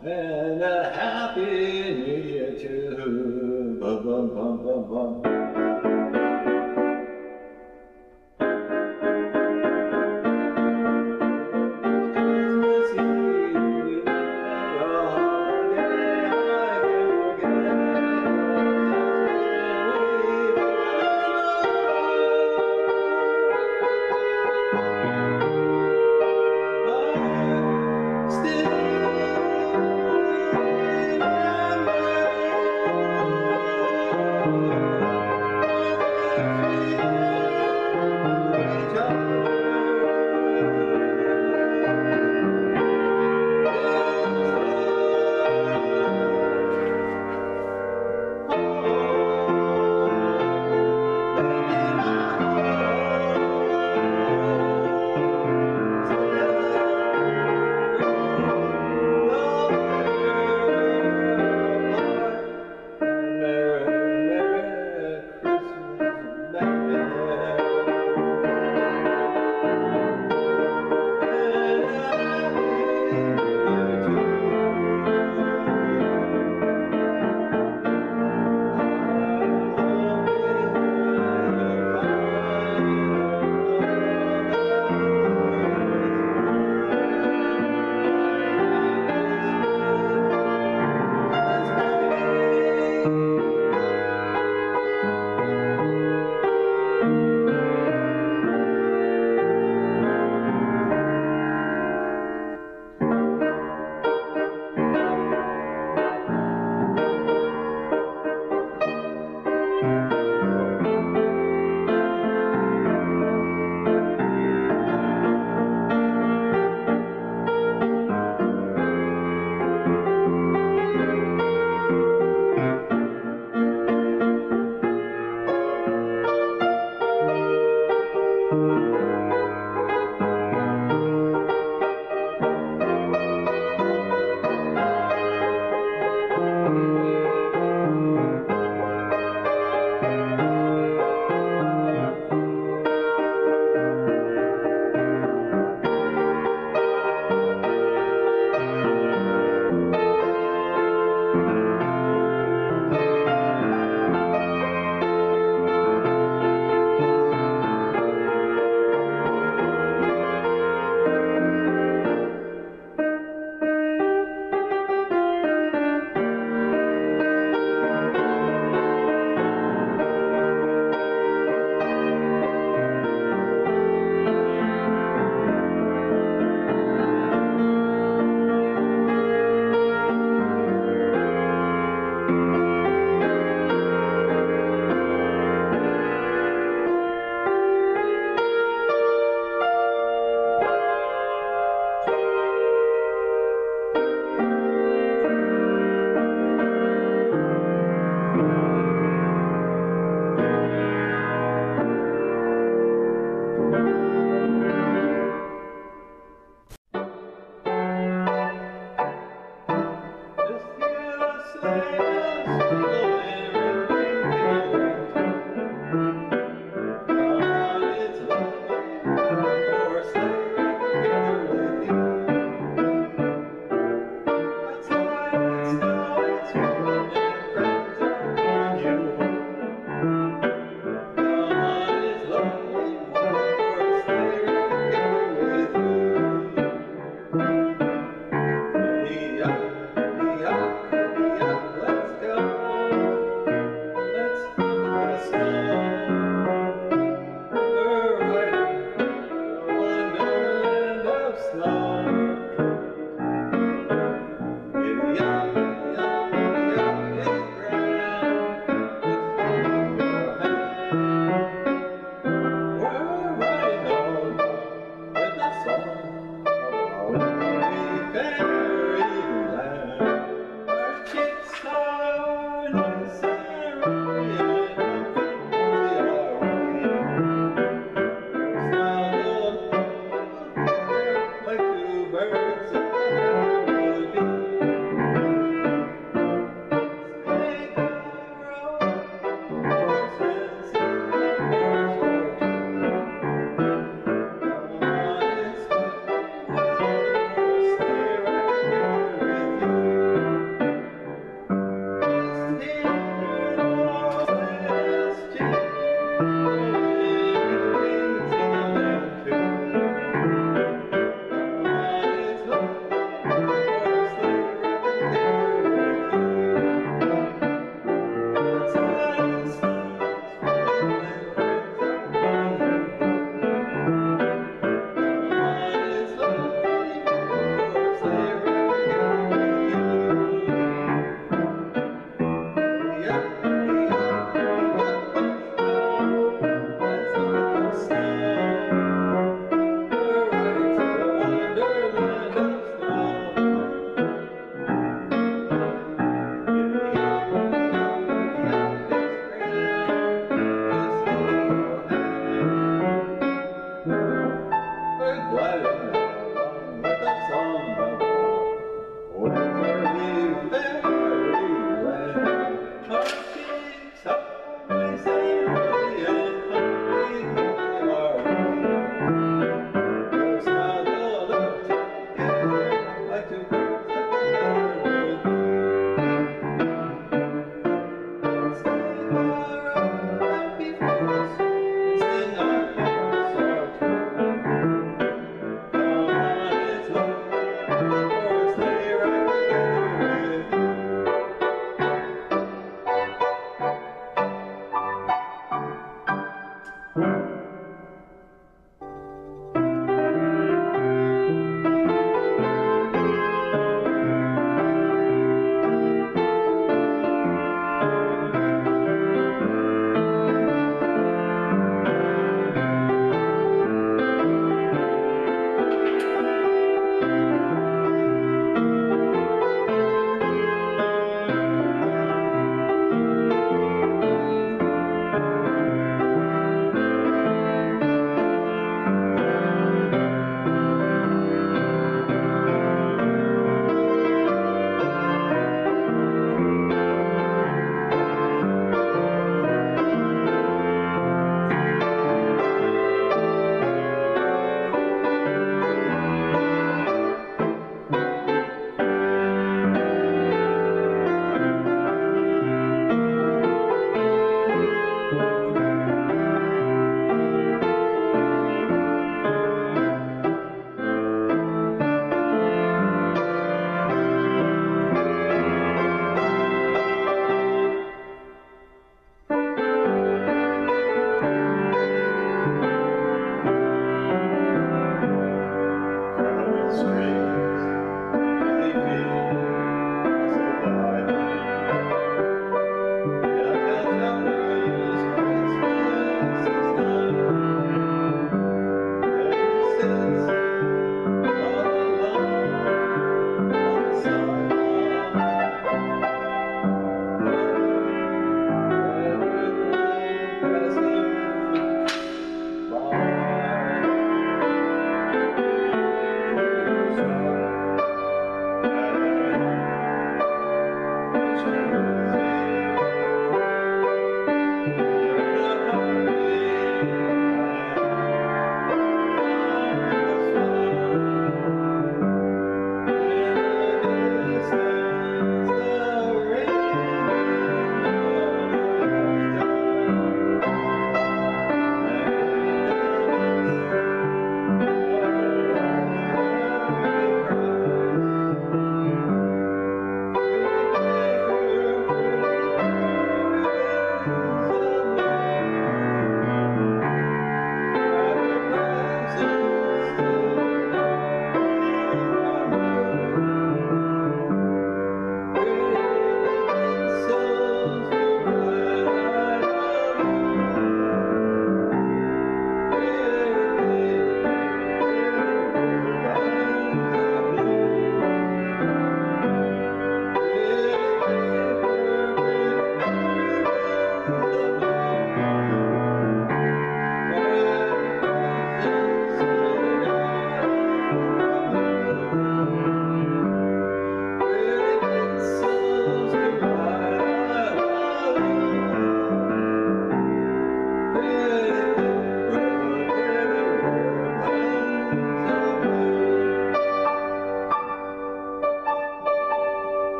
And a happy new year too.